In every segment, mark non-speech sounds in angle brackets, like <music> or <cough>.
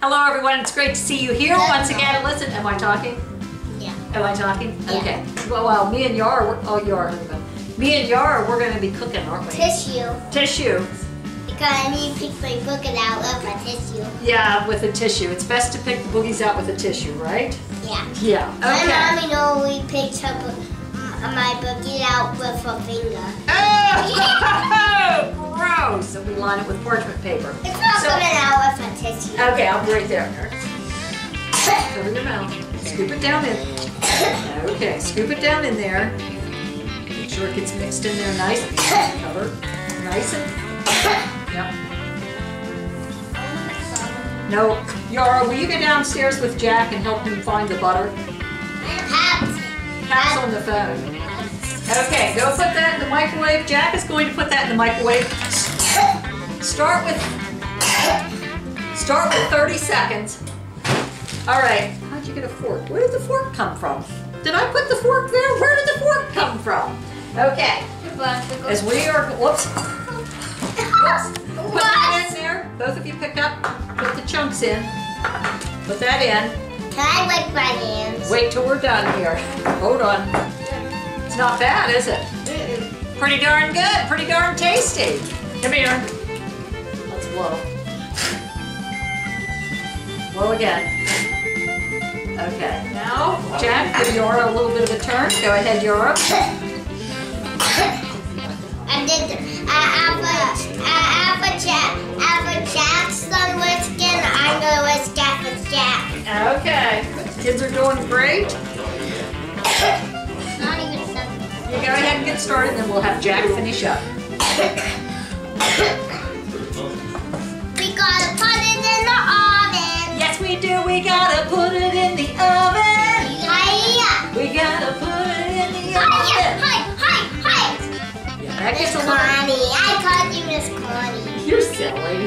Hello everyone, it's great to see you here once again. Listen, am I talking? Yeah. Am I talking? Yeah. Okay. Well, well, me and Yara, we're, oh Yara, me and Yara, we're gonna be cooking, aren't we? Tissue. Tissue. Because I need to pick my book out with my tissue. Yeah, with a tissue. It's best to pick the boogies out with a tissue, right? Yeah. Yeah. My Okay. mommy know we picked her, uh, my boogie out with a finger. Oh, <laughs> <laughs> gross! And we line it with parchment paper. It's not So- coming out a. Okay, I'll be right there. Cover your mouth. Scoop it down in. Okay, scoop it down in there. Make sure it gets mixed in there nice. Cover. Nice and. Yep. No, Yara, will you go downstairs with Jack and help him find the butter? Pat. Pat's on the phone. Okay, go put that in the microwave. Jack is going to put that in the microwave. Start with start with 30 seconds. All right. How'd you get a fork? Where did the fork come from? Did I put the fork there? Where did the fork come from? Okay. As we are, whoops. Whoops. Put that in there. Both of you pick up. Put the chunks in. Put that in. Can I lick my hands? Wait till we're done here. Hold on. It's not bad, is it? Pretty darn good. Pretty darn tasty. Come here. Let's blow. Blow again. Okay. Now, Jack, give Yara a little bit of a turn. Go ahead, Yara. I did. I have a. I have a Jack. I have a Jack's done whisking. I'm gonna whisk Jack with Jack. Okay. Kids are doing great. Not even something. You go ahead and get started, and then we'll have Jack finish up. <coughs> we gotta put it in the oven. Hiya! We gotta put it in the Hiya! oven. Hi! Hi! Hi! Yeah, that gets Miss a. Connie. I called you Miss Connie. You're silly.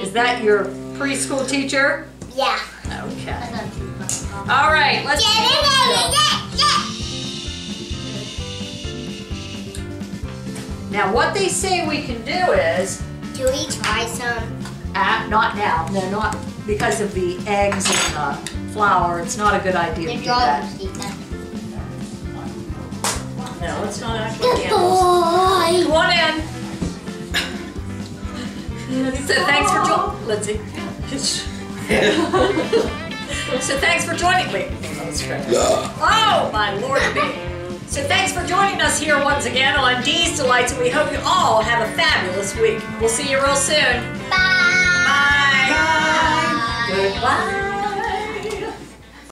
Is that your preschool teacher? Yeah. Okay. All right, let's. Get in there! Yeah! Now, what they say we can do is, Do we try some? Uh, not now, no, not because of the eggs and the flour. It's not a good idea to do that. dogs eat them. No, it's not actually Good animals. boy! Come on in. So thanks for joining. Let's see. so thanks for joining me. Oh my lord me. So thanks for joining us here once again on Dee's Delights, and we hope you all have a fabulous week. We'll see you real soon. Uau!